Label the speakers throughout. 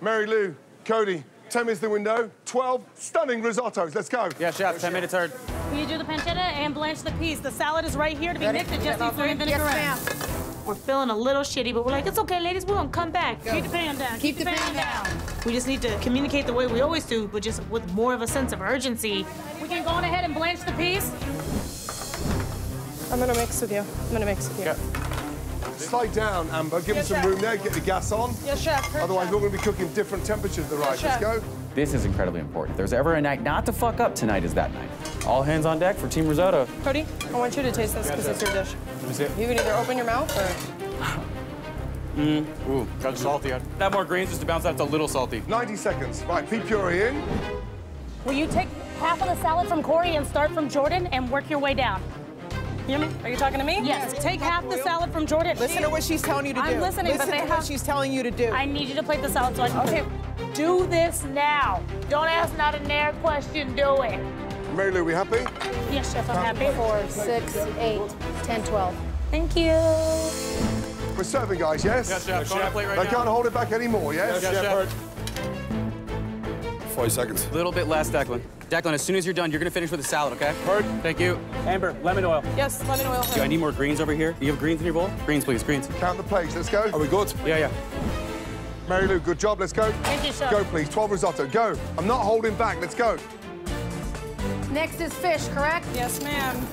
Speaker 1: Mary Lou, Cody, 10 minutes the window, 12 stunning risottos. Let's go.
Speaker 2: Yeah, chef, 10 minutes heard.
Speaker 3: Will you do the pancetta and blanch the peas? The salad is right here to be
Speaker 4: Ready?
Speaker 3: mixed and just
Speaker 4: All
Speaker 3: need three
Speaker 4: three?
Speaker 3: vinaigrette.
Speaker 4: Yes,
Speaker 3: We're feeling a little shitty, but we're like, it's okay, ladies, we're gonna come back. Keep the pan down.
Speaker 4: Keep the pan down.
Speaker 3: We just need to communicate the way we always do, but just with more of a sense of urgency. We can go on ahead and blanch the peas.
Speaker 5: I'm gonna mix with you. I'm gonna mix with you.
Speaker 1: Slide down, Amber. Give
Speaker 5: Yes,
Speaker 1: us some
Speaker 5: chef.
Speaker 1: room there. Get the gas on.
Speaker 5: Yes, chef. Heard,
Speaker 1: Otherwise,
Speaker 5: chef.
Speaker 1: we're going to be cooking different temperatures of the rice. Let's
Speaker 5: chef.
Speaker 1: go.
Speaker 2: This is incredibly important. If there's ever a night not to fuck up, tonight is that night. All hands on deck for Team Risotto.
Speaker 5: Cody, I want you to taste this because it's your dish.
Speaker 2: Let me see it.
Speaker 5: You can either open your mouth or. Mmm.
Speaker 2: Ooh, that's salty. Add more greens just to bounce out. It's a little salty.
Speaker 1: 90 seconds. Right, pea puree in.
Speaker 3: Will you take half of the salad from Kori and start from Jordan and work your way down? You hear me?
Speaker 5: Are you talking to me?
Speaker 3: Yes. Take half the salad from Jordan.
Speaker 6: Listen to what she's telling you to do.
Speaker 3: I'm
Speaker 6: do.
Speaker 3: listening, but
Speaker 6: Listen
Speaker 3: they
Speaker 6: to
Speaker 3: have-
Speaker 6: what she's telling you to do.
Speaker 3: I need you to plate the salad so I can. Okay. Do this now. Don't ask not a nair question. Do it.
Speaker 1: Mary Lou, we happy?
Speaker 3: Yes, chef. I'm happy.
Speaker 4: Four, six, eight, 10, 12.
Speaker 3: Thank you.
Speaker 1: We're serving, guys, yes?
Speaker 2: Yes, chef. Go on a plate right
Speaker 1: They
Speaker 2: now.
Speaker 1: can't hold it back anymore, yes?
Speaker 2: Yes, chef.
Speaker 1: 40 seconds.
Speaker 2: A little bit less, Declan. Declan, as soon as you're done, you're gonna finish with the salad, okay?
Speaker 7: Heard.
Speaker 2: Thank you.
Speaker 7: Amber, lemon oil.
Speaker 5: Yes, lemon oil.
Speaker 2: Do I need more greens over here? Do you have greens in your bowl? Greens, please, greens.
Speaker 1: Count the plates. Let's go.
Speaker 7: Are we good?
Speaker 2: Yeah, yeah.
Speaker 1: Mary Lou, good job. Let's go.
Speaker 3: Thank you, chef.
Speaker 1: Go, please. 12 risotto. Go. I'm not holding back. Let's go.
Speaker 4: Next is fish, correct?
Speaker 5: Yes, ma'am.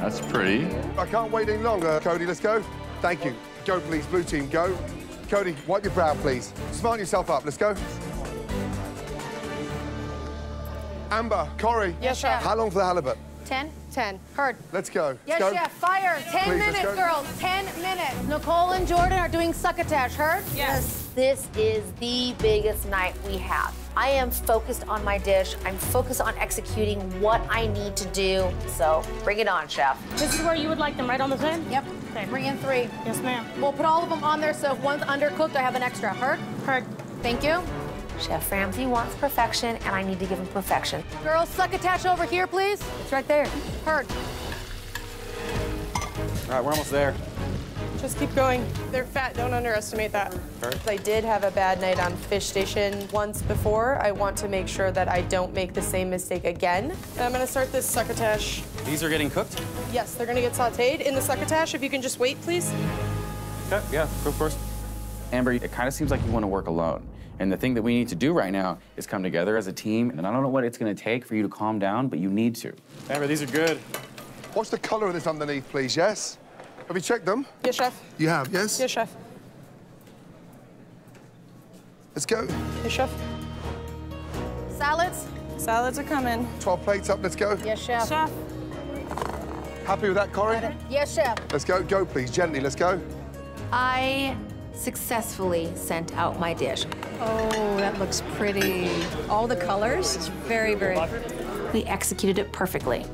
Speaker 8: That's pretty.
Speaker 1: I can't wait any longer. Cody, let's go. Thank you. Go, please. Blue team, go. Cody, wipe your brow, please. Smart yourself up. Let's go. Amber, Kori.
Speaker 5: Yes, chef.
Speaker 1: How long for the halibut?
Speaker 4: 10?
Speaker 5: 10.
Speaker 4: Heard.
Speaker 1: Let's go.
Speaker 4: Yes,
Speaker 1: Let's go.
Speaker 4: chef. Fire. 10
Speaker 1: Please,
Speaker 4: minutes, girls. 10 minutes. Nicole and Jordan are doing succotash. Heard?
Speaker 5: Yes.
Speaker 9: This is the biggest night we have. I am focused on my dish. I'm focused on executing what I need to do. So bring it on, chef.
Speaker 3: This is where you would like them, right on the same?
Speaker 4: Yep.
Speaker 3: Okay.
Speaker 4: Bring in three.
Speaker 3: Yes, ma'am.
Speaker 4: We'll put all of them on there, so if one's undercooked, I have an extra. Heard?
Speaker 3: Heard.
Speaker 4: Thank you.
Speaker 9: Chef Ramsay wants perfection, and I need to give him perfection.
Speaker 4: Girls, succotash over here, please.
Speaker 9: It's right there.
Speaker 4: Heard.
Speaker 2: All right, we're almost there.
Speaker 5: Just keep going. They're fat. Don't underestimate that. Hurt. I did have a bad night on Fish Station once before. I want to make sure that I don't make the same mistake again. And I'm gonna start this succotash.
Speaker 2: These are getting cooked?
Speaker 5: Yes, they're gonna get sauteed in the succotash. If you can just wait, please.
Speaker 2: Okay, yeah, go first. Amber, it kind of seems like you want to work alone. And the thing that we need to do right now is come together as a team. And I don't know what it's going to take for you to calm down, but you need to. Amber, these are good.
Speaker 1: What's the color of this underneath, please? Yes? Have you checked them?
Speaker 5: Yes, chef.
Speaker 1: You have, yes?
Speaker 5: Yes, chef.
Speaker 1: Let's go.
Speaker 5: Yes, chef.
Speaker 4: Salads?
Speaker 5: Salads are coming.
Speaker 1: 12 plates up. Let's go.
Speaker 4: Yes, chef.
Speaker 3: Chef.
Speaker 1: Happy with that, Kori?
Speaker 4: Yes, chef.
Speaker 1: Let's go. Go, please. Gently. Let's go.
Speaker 9: I successfully sent out my dish.
Speaker 10: Oh, that looks pretty. All the colors, it's very, very.
Speaker 9: We executed it perfectly.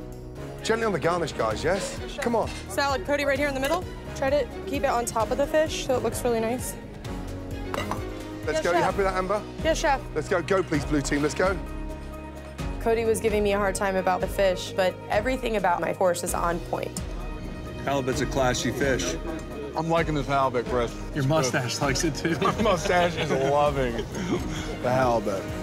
Speaker 1: Gently on the garnish, guys, yes? Come on.
Speaker 5: Salad, Cody, right here in the middle. Try to keep it on top of the fish so it looks really nice.
Speaker 1: Let's
Speaker 5: Yes,
Speaker 1: go. You
Speaker 5: chef.
Speaker 1: happy with that, Amber?
Speaker 5: Yes, chef.
Speaker 1: Let's go. Go, please, blue team. Let's go.
Speaker 5: Cody was giving me a hard time about the fish, but everything about my course is on point.
Speaker 11: Halibut's a classy fish. I'm liking this halibut, Chris.
Speaker 7: Your mustache likes it too.
Speaker 11: My mustache is loving the halibut.